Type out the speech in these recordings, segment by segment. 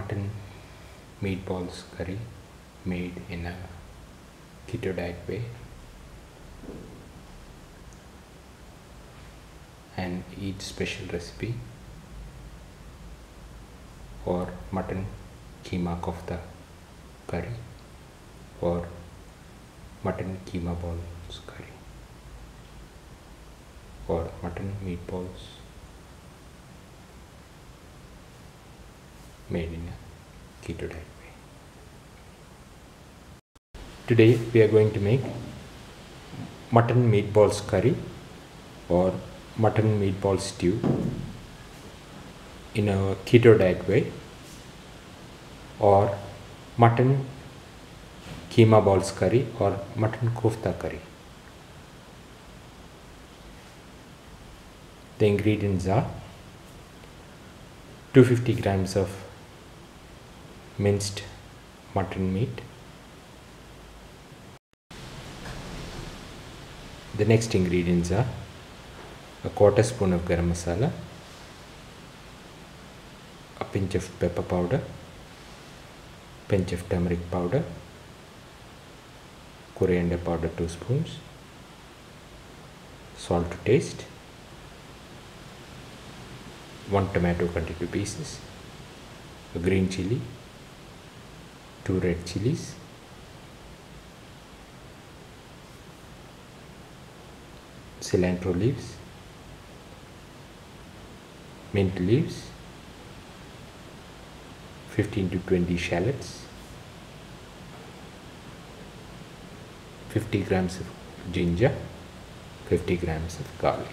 mutton meatballs curry made in a keto diet way and Eid special recipe or mutton keema kofta curry or mutton keema balls curry or mutton meatballs made in a keto diet way. Today we are going to make mutton meatballs curry or mutton meatball stew in a keto diet way or mutton keema balls curry or mutton kofta curry. The ingredients are 250 grams of minced mutton meat. The next ingredients are a quarter spoon of garam masala, a pinch of pepper powder, pinch of turmeric powder, coriander powder 2 spoons, salt to taste, 1 tomato cut into pieces, a green chili, 2 red chilies, cilantro leaves, mint leaves, 15 to 20 shallots, 50 grams of ginger, 50 grams of garlic.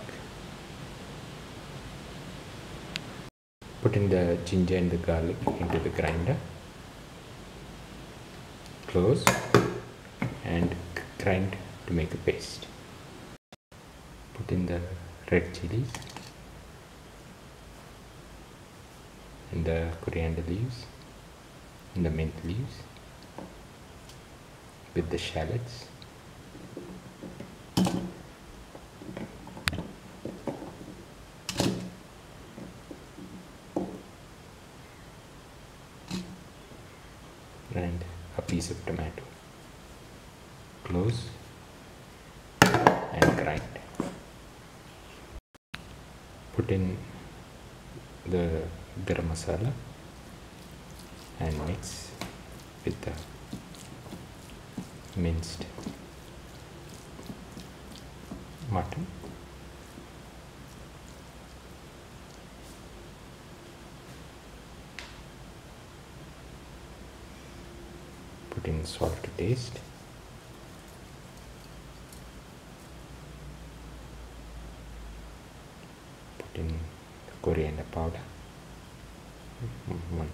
Put in the ginger and the garlic into the grinder. Close and grind to make a paste. Put in the red chilies and the coriander leaves and the mint leaves with the shallots and a piece of tomato close and grind put in the garam masala and mix with the minced mutton. Put in salt to taste. Put in the coriander powder Mm-hmm. one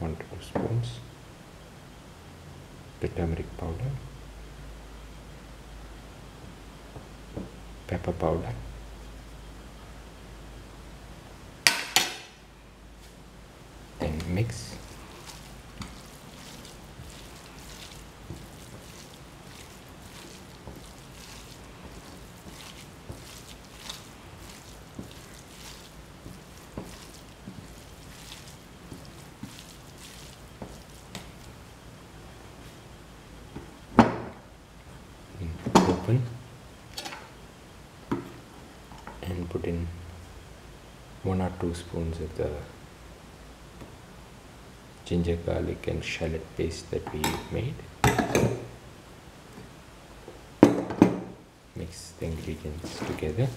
one to two spoons the turmeric powder. Pepper powder. Then mix open and put in one or two spoons of the ginger garlic and shallot paste that we made. Mix the ingredients together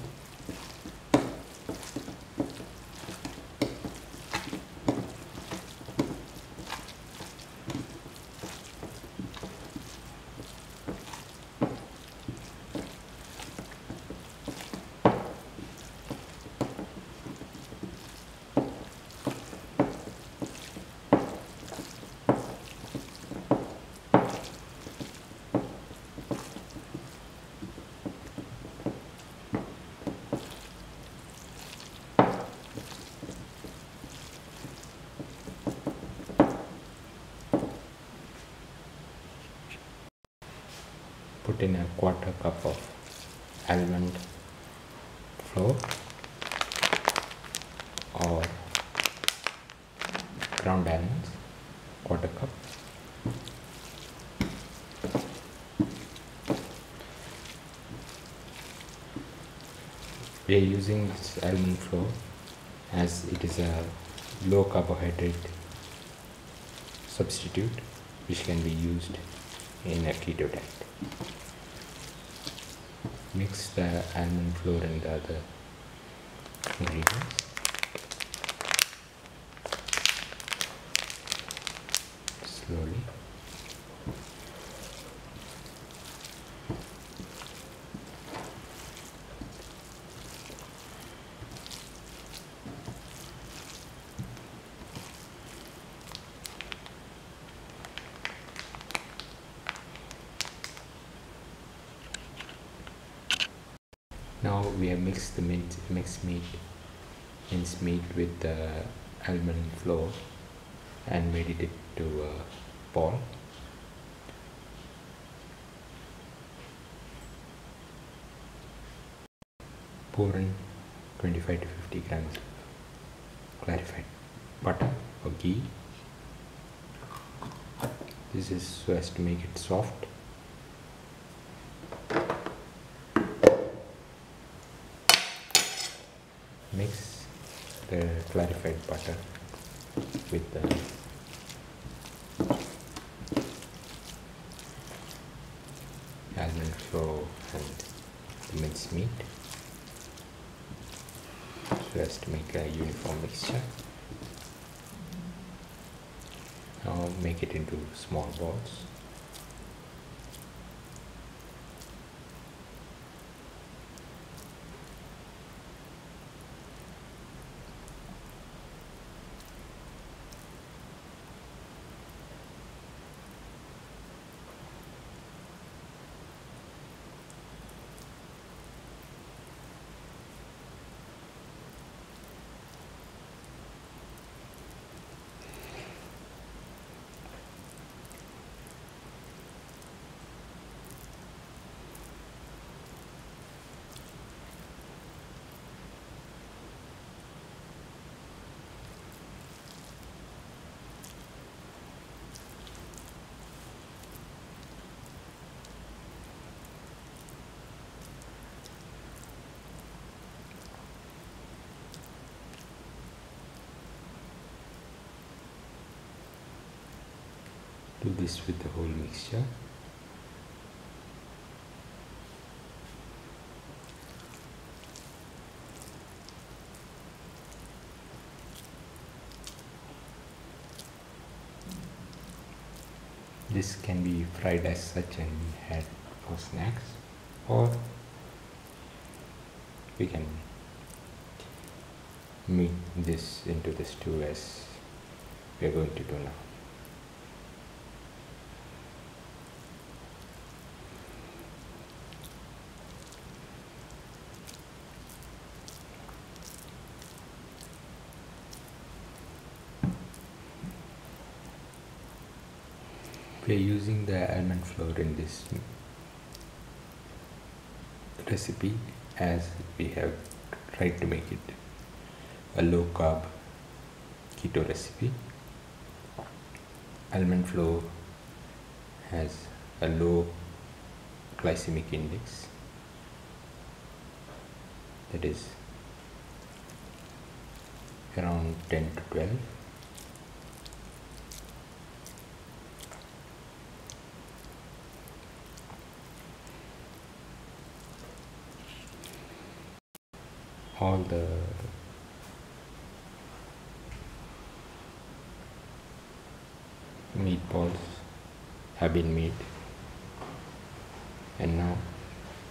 put in a quarter cup of almond flour or ground almonds quarter cup we are using this almond flour as it is a low carbohydrate substitute which can be used in a keto diet. Mix the almond flour and the other ingredients. Slowly. Now we have mixed the mint, mixed meat, minced meat with the almond flour and made it to a uh, ball. Pour in 25 to 50 grams of clarified butter or ghee. This is so as to make it soft. mix the clarified butter with the almond flour and minced meat so as to make a uniform mixture. Now make it into small balls. Do this with the whole mixture. This can be fried as such and had for snacks or we can make this into the stew as we are going to do now we are using the almond flour in this recipe as we have tried to make it. A low carb keto recipe. Almond flour has a low glycemic index. That is around 10 to 12 all the meatballs have been made and now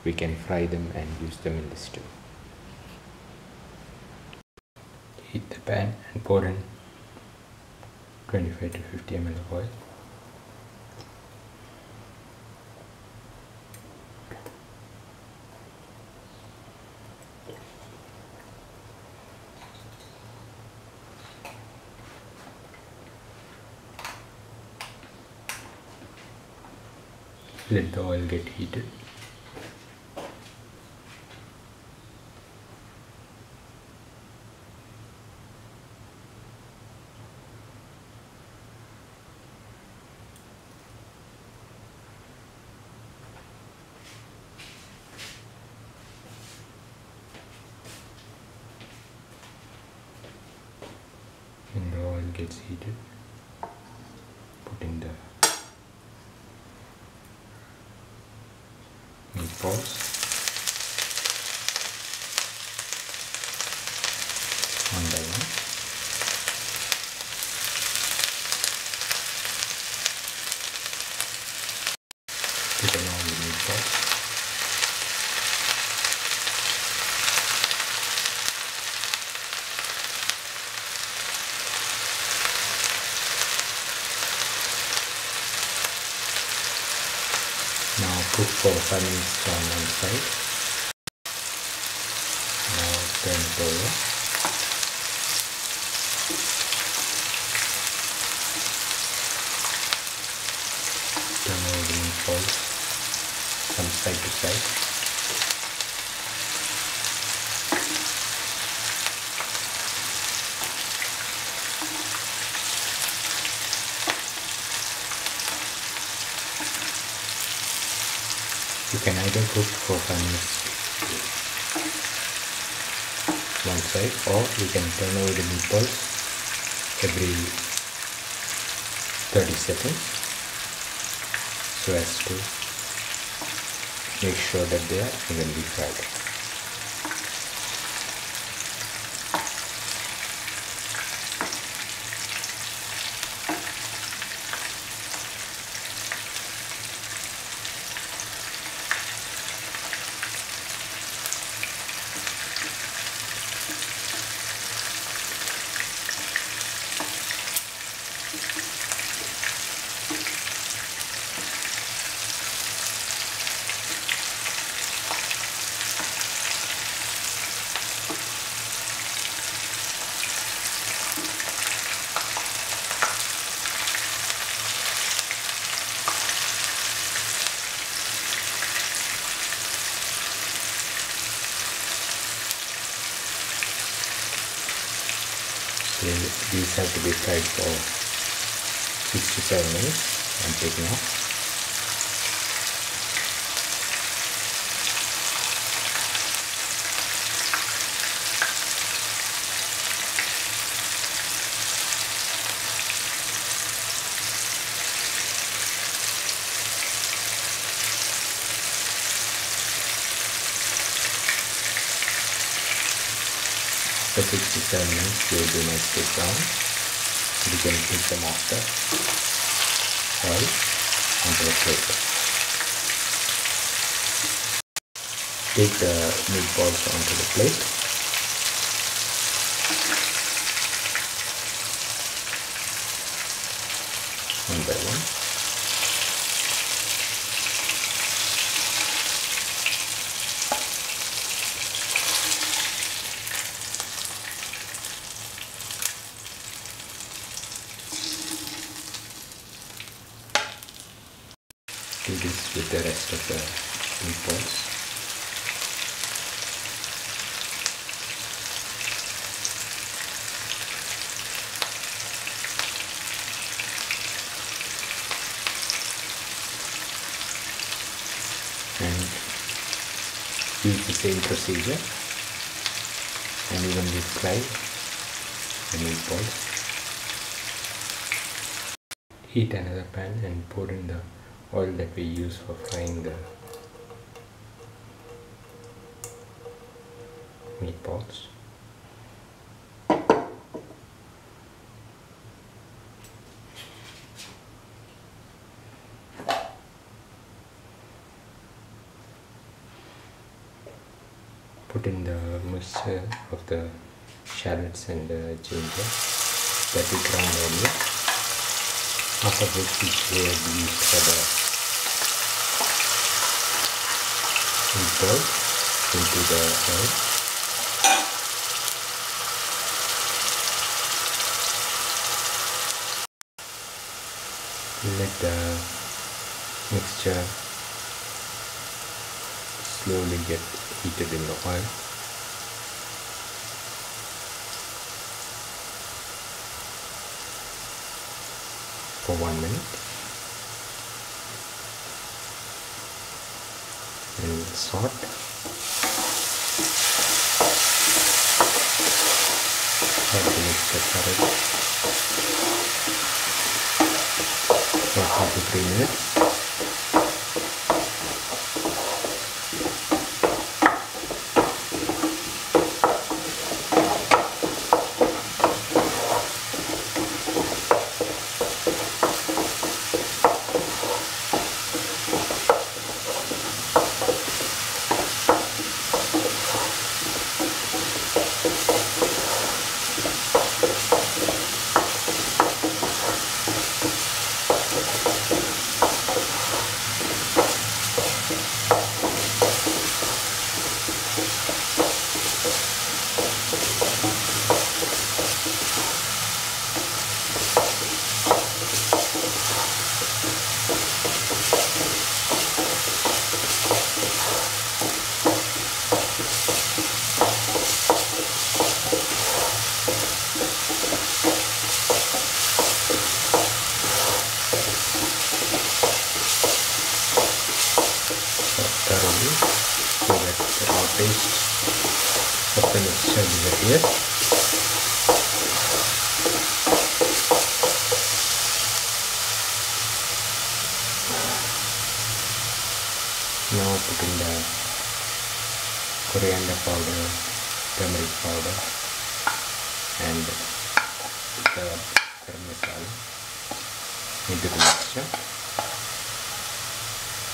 we can fry them and use them in the stew. Heat the pan and pour in 25 to 50 ml of oil. Let the oil get heated gets heated put in the meatballs one by one 4 families on one side. Now turn it over. Turn over the meatballs from side to side. You can either cook for 5 minutes one side or you can turn over the meatballs every 30 seconds so as to make sure that they are evenly fried. So these have to be fried for 6 to 7 minutes and taken off. For 6 to 7 minutes they will be nicely brown. We can take them off the oil onto the plate. Take the meatballs onto the plate. One by one. do this with the rest of the meatballs. And use the same procedure and evenly fry the meatballs. Heat another pan and pour in the oil that we use for frying the meatballs. Put in the mixture of the shallots and the ginger that we ground earlier of which we have used for the into the oil. Let the mixture slowly get heated in the oil. for one minute salt. And the carrot for 2 to 3 minutes.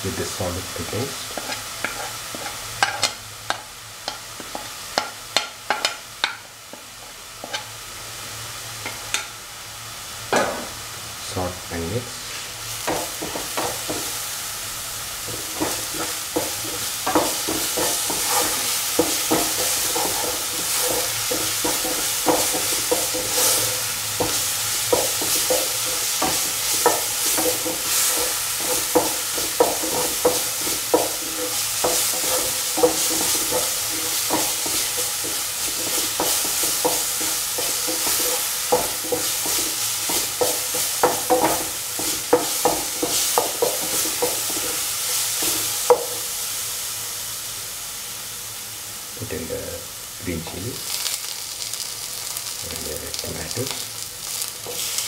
with the solid paste. salt and mix put in the green chili and the tomatoes.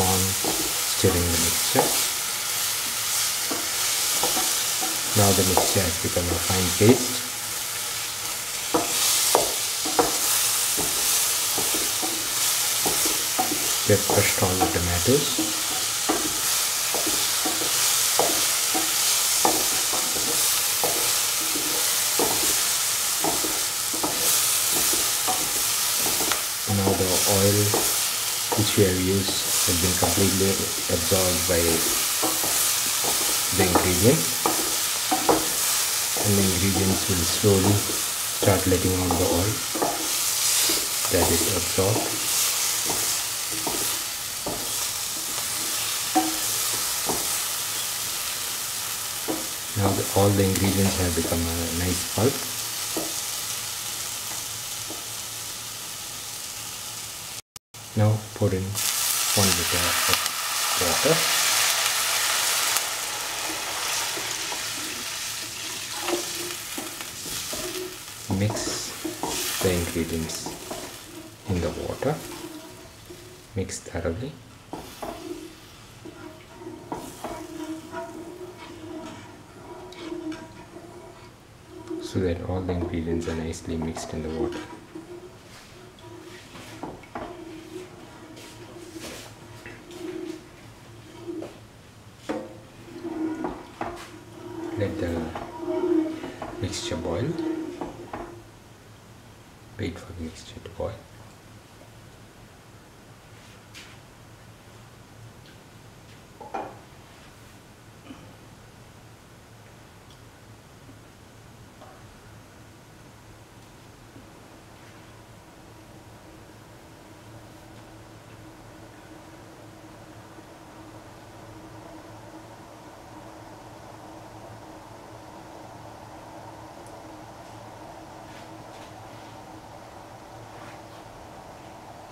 On stirring the mixture now the mixture has become a fine paste we have crushed all the tomatoes now the oil which we have used has been completely absorbed by the ingredients. And the ingredients will slowly start letting out the oil that is absorbed. Now the, all the ingredients have become a nice pulp Now put in 1 liter of water. Mix the ingredients in the water. Mix thoroughly. So that all the ingredients are nicely mixed in the water. let the mixture boil wait for the mixture to boil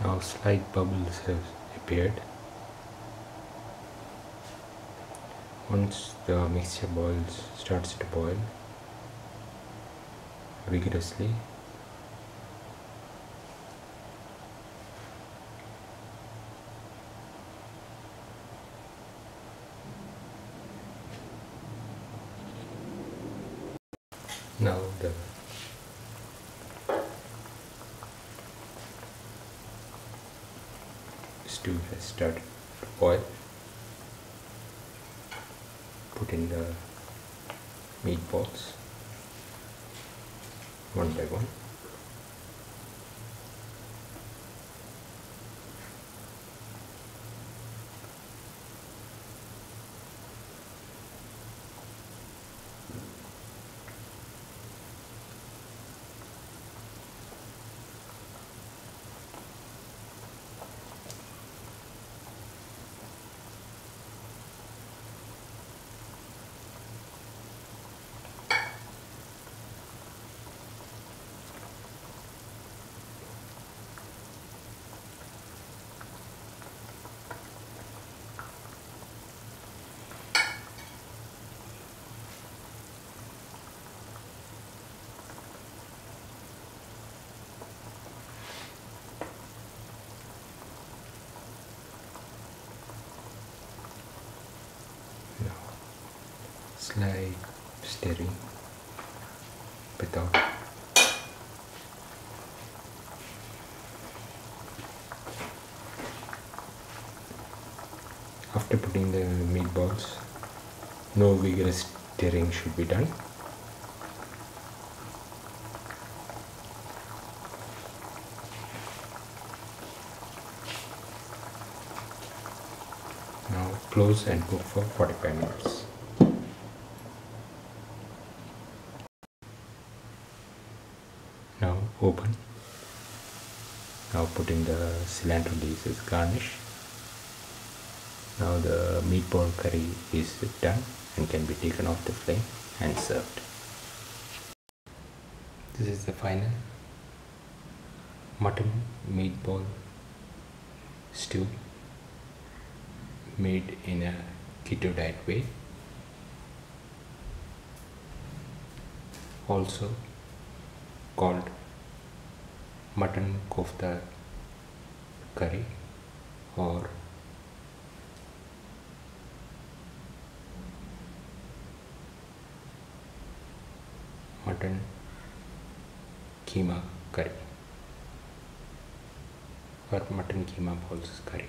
Now slight bubbles have appeared. Once the mixture boils starts to boil vigorously now the stew has started to boil put in the meatballs one by one now slight stirring without after putting the meatballs no vigorous stirring should be done. Now close and cook for 45 minutes now open. Now putting the cilantro leaves as garnish now the meatball curry is done and can be taken off the flame and served. This is the final mutton meatball stew made in a keto diet way. Also called mutton kofta curry और mutton keema curry. और mutton keema balls curry.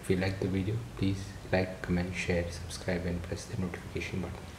If you like the video please like comment share subscribe and press the notification button